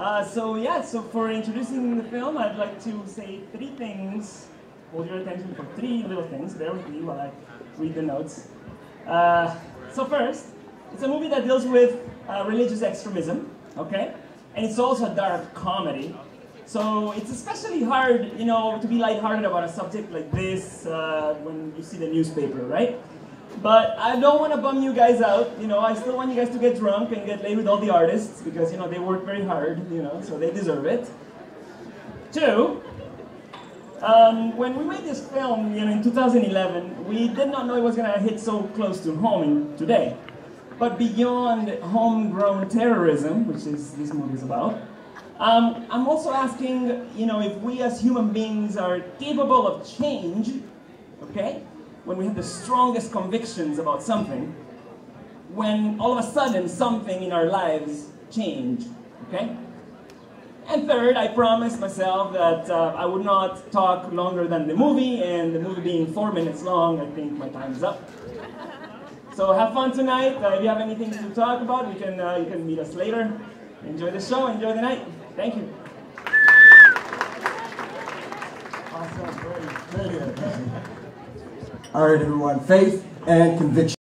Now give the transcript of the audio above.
Uh, so yeah, so for introducing the film, I'd like to say three things. Hold your attention for three little things. Bear with me while I read the notes. Uh, so first, it's a movie that deals with uh, religious extremism, okay? And it's also a dark comedy. So it's especially hard, you know, to be lighthearted about a subject like this uh, when you see the newspaper, right? But I don't want to bum you guys out. You know, I still want you guys to get drunk and get laid with all the artists because, you know, they work very hard, you know, so they deserve it. Two, um, when we made this film, you know, in 2011, we did not know it was going to hit so close to home today. But beyond homegrown terrorism, which is this movie is about, um, I'm also asking, you know, if we as human beings are capable of change, okay? When we have the strongest convictions about something, when all of a sudden something in our lives change, okay? And third, I promised myself that uh, I would not talk longer than the movie, and the movie being four minutes long, I think my time is up. So have fun tonight. Uh, if you have anything to talk about, you can, uh, you can meet us later. Enjoy the show, enjoy the night. Thank you. Awesome, very All right, everyone. Faith and conviction.